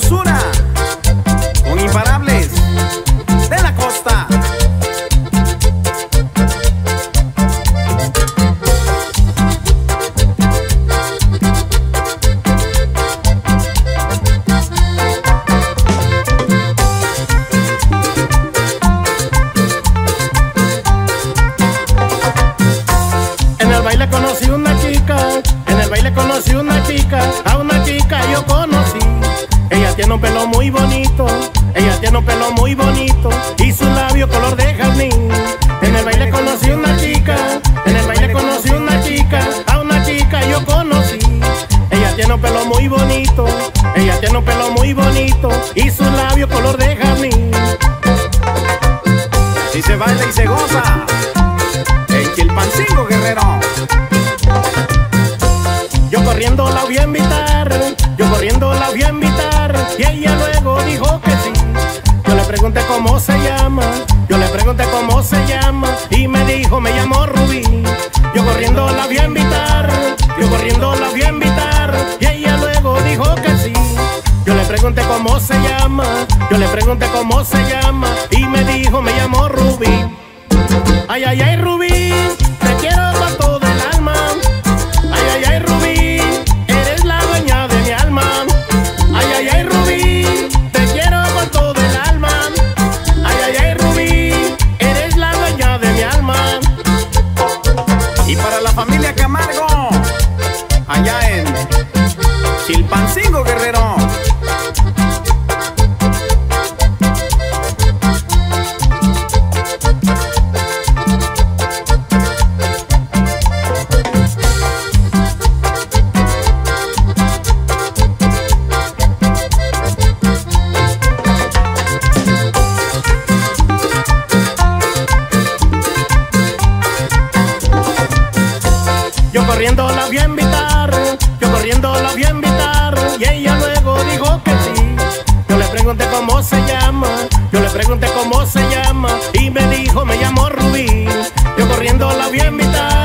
sabrosura con imparables de la costa. En el baile conocí una chica, en el baile conocí una chica, a una chica yo conocí. Tiene un pelo muy bonito, ella tiene un pelo muy bonito y su labio color de jazmín. En el baile conocí una chica, en el baile conocí una chica, a una chica yo conocí. Ella tiene un pelo muy bonito, ella tiene un pelo muy bonito y su labio color de jazmín. Y se baila y se goza pregunté cómo se llama, yo le pregunté cómo se llama y me dijo me llamo Rubí. Yo corriendo la voy a invitar, yo corriendo la a invitar y ella luego dijo que sí. Yo le pregunté cómo se llama, yo le pregunté cómo se llama y me dijo me llamo Rubí. Ay, ay, ay, Rubí, Camargo, allá en Chilpancingo Guerrero. Corriendo la voy a invitar, yo corriendo la voy a invitar y ella luego dijo que sí. Yo le pregunté cómo se llama, yo le pregunté cómo se llama y me dijo me llamo Rubí. Yo corriendo la voy a invitar,